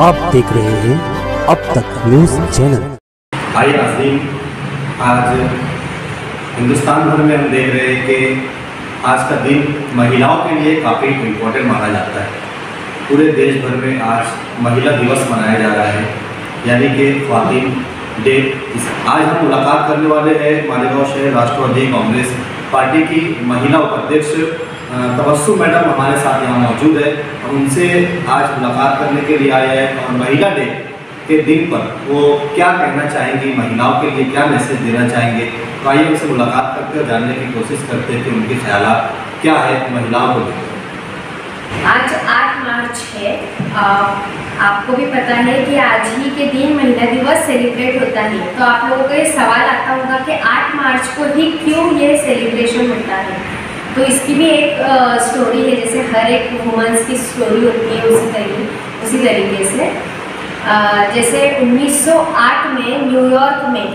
आप देख रहे हैं अब तक न्यूज़ चैनल। भाई नाजरीन आज हिंदुस्तान भर में हम देख रहे हैं कि आज का दिन महिलाओं के लिए काफ़ी इम्पोर्टेंट माना जाता है। पूरे देश भर में आज महिला दिवस मनाया जा रहा है। यानी कि खातिन डे। आज हम मुलाकात करने वाले हैं मालेगांव शहर राष्ट्रवादी कांग्रेस पार्टी की महिला उपाध्यक्ष तबस्सुम मैडम हमारे साथ यहाँ मौजूद है हम उनसे आज मुलाकात करने के लिए आए हैं और महिला डे के दिन पर वो क्या कहना चाहेंगी महिलाओं के लिए क्या मैसेज देना चाहेंगे? तो आइए उनसे मुलाकात करते और जानने की कोशिश करते हैं कि उनके ख्याल क्या है महिलाओं को आज आठ मार्च है। आ, आपको भी पता है कि आज ही के दिन महिला दिवस सेलिब्रेट होता है। तो आप लोगों को ये सवाल आता होगा कि 8 मार्च को ही क्यों ये सेलिब्रेशन होता है? तो इसकी भी एक स्टोरी है जैसे हर एक वुमेंस की स्टोरी होती है उसी तरीके उसी तरीके से। आ, जैसे 1908 में न्यूयॉर्क में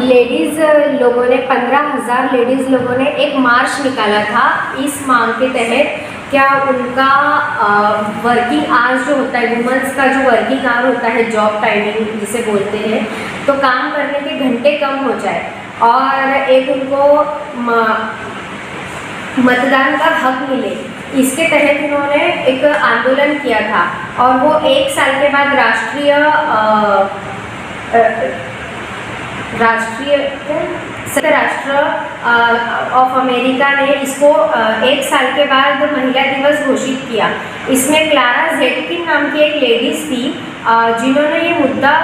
लेडीज़ लोगों ने पंद्रह हज़ार लेडीज़ लोगों ने एक मार्च निकाला था। इस मांग के तहत क्या उनका वर्किंग आवर्स जो होता है वुमेंस का जो वर्किंग आवर होता है जॉब टाइमिंग जिसे बोलते हैं तो काम करने के घंटे कम हो जाए। और एक उनको मतदान का हक मिले। इसके तहत उन्होंने एक आंदोलन किया था और वो एक साल के बाद राष्ट्रीय राष्ट्रीय राष्ट्र ऑफ़ अमेरिका ने इसको एक साल के बाद महिला दिवस घोषित किया। इसमें क्लारा जेटकिन नाम की एक लेडीज़ थी जिन्होंने ये मुद्दा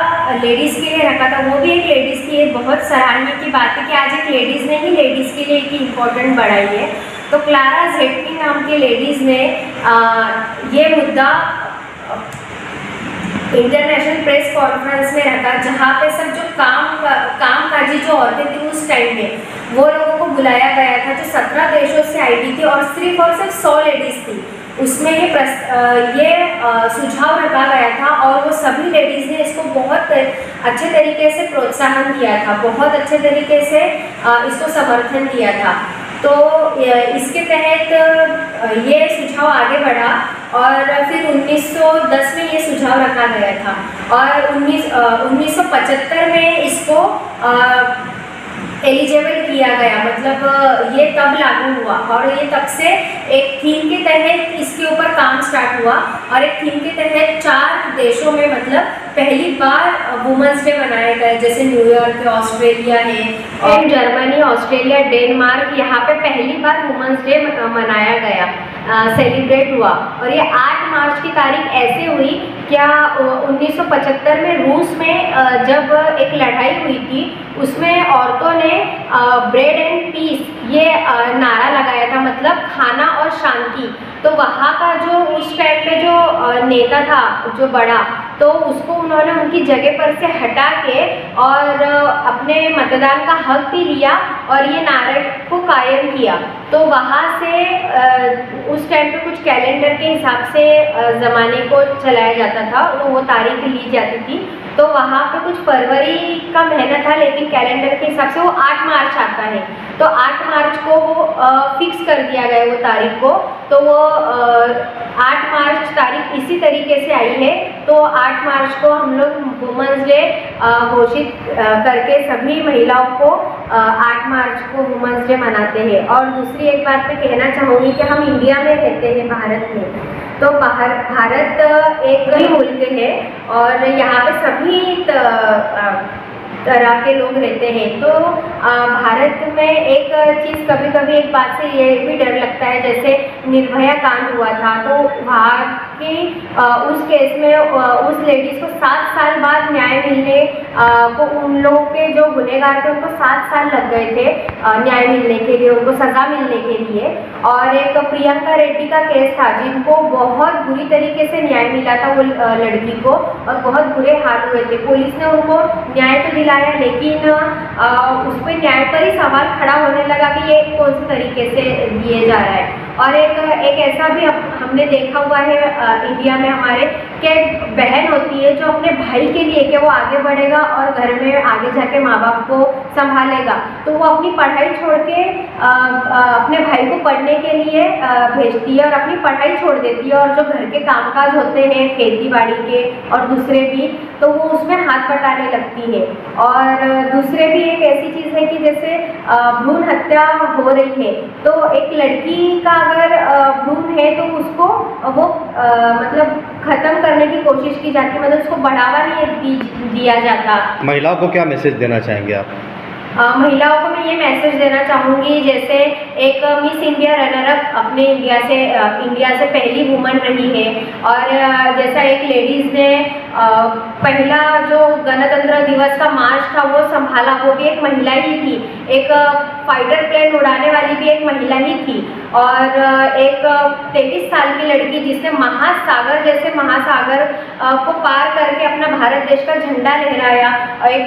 लेडीज़ के लिए रखा था। वो भी एक लेडीज़ बहुत सराहनीय की बात है कि आज एक लेडीज़ ने ही लेडीज़ के लिए एक इम्पोर्टेंट बढ़ाई है। तो क्लारा जेटकिन नाम के लेडीज़ ने अ, ये मुद्दा इंटरनेशनल प्रेस कॉन्फ्रेंस में रखा जहाँ पे सब जो काम काम काजी जो औरतें थी उस टाइम में वो लोगों को बुलाया गया था जो सत्रह देशों से आई थी और सिर्फ़ और सिर्फ़ सौ लेडीज़ थी। उसमें ये प्रस, ये सुझाव रखा गया था और वो सभी लेडीज़ ने इसको बहुत अच्छे तरीके से प्रोत्साहन दिया था बहुत अच्छे तरीके से इसको समर्थन दिया था। तो इसके तहत ये सुझाव आगे बढ़ा और फिर 1910 में ये सुझाव रखा गया था और 19 अ, 1975 में इसको एलिजिबल किया गया। मतलब ये तब लागू हुआ और ये तब से एक थीम के तहत इसके ऊपर काम स्टार्ट हुआ और एक थीम के तहत चार देशों में मतलब पहली बार वुमेंस डे मनाया गया। जैसे न्यूयॉर्क है ऑस्ट्रेलिया है और जर्मनी ऑस्ट्रेलिया डेनमार्क यहाँ पे पहली बार वुमेंस डे मनाया गया। सेलिब्रेट हुआ। और ये 8 मार्च की तारीख ऐसे हुई क्या अ, 1975 में रूस में जब एक लड़ाई हुई थी उसमें औरतों ने ब्रेड एंड पीस ये नारा लगाया था मतलब खाना और शांति। तो वहाँ का जो उस टाइम पे जो नेता था जो बड़ा तो उसको उन्होंने उनकी जगह पर से हटा के और अपने मतदान का हक भी लिया और ये नारे को कायम किया। तो वहाँ से उस टाइम पे कुछ कैलेंडर के हिसाब से ज़माने को चलाया जाता था वो वो तारीख ली जाती थी। तो वहाँ पे कुछ फरवरी का महीना था, लेकिन कैलेंडर के हिसाब से वो 8 मार्च आता है। तो 8 मार्च को वो फिक्स कर दिया गया वो तारीख को। तो वो 8 मार्च तारीख इसी तरीके से आई है। तो 8 मार्च को हम लोग वुमेंस डे घोषित करके सभी महिलाओं को 8 मार्च को वुमेंस डे मनाते हैं। और दूसरी एक बात मैं कहना चाहूँगी कि हम इंडिया में रहते हैं, भारत में। तो बाहर, भारत एक ही मुल्क है और यहाँ पे सभी तरह के लोग रहते हैं। तो भारत में एक चीज़ कभी कभी एक बात से ये भी डर लगता है, जैसे निर्भया कांड हुआ था तो वहाँ की उस केस में उस लेडीज़ को सात साल बाद न्याय मिलने को उन लोगों के जो गुनहगार थे, उनको सात साल लग गए थे न्याय मिलने के लिए, उनको सज़ा मिलने के लिए। और एक प्रियंका रेड्डी का केस था, जिनको बहुत बुरी तरीके से न्याय मिला था वो लड़की को, और बहुत बुरे हाल हुए थे। पुलिस ने उनको न्याय तो दिलाया, लेकिन उस पर न्याय पर ही सवाल खड़ा होने लगा कि ये कौन से तरीके से दिए जा रहा है। और एक एक ऐसा भी हम- हमने देखा हुआ है इंडिया में हमारे कि बहन होती है जो अपने भाई के लिए कि वो आगे बढ़ेगा और घर में आगे जाके माँ बाप को संभालेगा। तो वो अपनी पढ़ाई छोड़ के अपने भाई को पढ़ने के लिए भेजती है और अपनी पढ़ाई छोड़ देती है। और जो घर के कामकाज होते हैं खेती बाड़ी के और दूसरे भी तो वो उसमें हाथ बटाने लगती है। और दूसरे भी एक ऐसी चीज़ है कि जैसे भ्रूण हत्या हो रही है। तो एक लड़की का अगर है तो उसको वो अ, मतलब ख़त्म करने की कोशिश की जाती है। मतलब उसको बढ़ावा नहीं दी, दिया जाता। महिलाओं को क्या मैसेज देना चाहेंगे आप? महिलाओं को मैं ये मैसेज देना चाहूँगी जैसे एक मिस इंडिया रनर अप अपने इंडिया से इंडिया से पहली वुमन रही है। और जैसा एक लेडीज़ ने पहला जो गणतंत्र दिवस का मार्च था वो संभाला वो भी एक महिला ही थी। एक फाइटर प्लेन उड़ाने वाली भी एक महिला ही थी। और एक तेईस साल की लड़की जिसने महासागर जैसे महासागर को पार करके अपना भारत देश का झंडा लहराया। और एक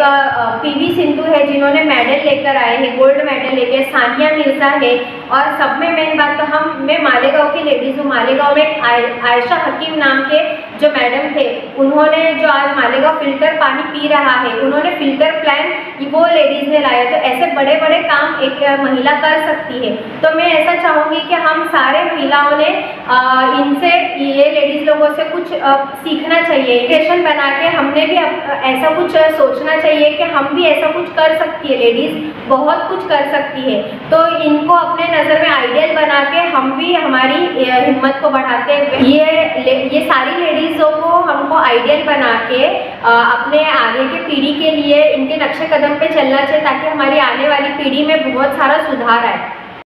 पीवी सिंधु है जिन्होंने मेडल लेकर आए हैं गोल्ड मेडल लेके सानिया मिर्ज़ा है। और सब में मेन बात तो हम, मैं मालेगांव की लेडीज़ हूँ। मालेगांव में आय- आयशा हकीम नाम के जो मैडम थे, उन्होंने जो आज मालेगांव फ़िल्टर पानी पी रहा है, उन्होंने फ़िल्टर प्लान वो लेडीज़ ने लाया तो ऐसे बड़े बड़े काम एक महिला कर सकती है। तो मैं ऐसा चाहूँगी कि हम सारे महिलाओं ने इनसे ये लेडीज़ लोगों से कुछ सीखना चाहिए। स्टेशन बना के हमने भी ऐसा कुछ सोचना चाहिए कि हम भी ऐसा कुछ कर सकती है। लेडीज़ बहुत कुछ कर सकती है। तो इनको अपने नज़र में आइडियल बना के हम भी हमारी हिम्मत को बढ़ाते ये सारी लेडीज़ों को हमको आइडियल बना के अपने आगे की पीढ़ी के लिए इनके नक्शे कदम पे चलना चाहिए ताकि हमारी आने वाली पीढ़ी में बहुत सारा सुधार आए।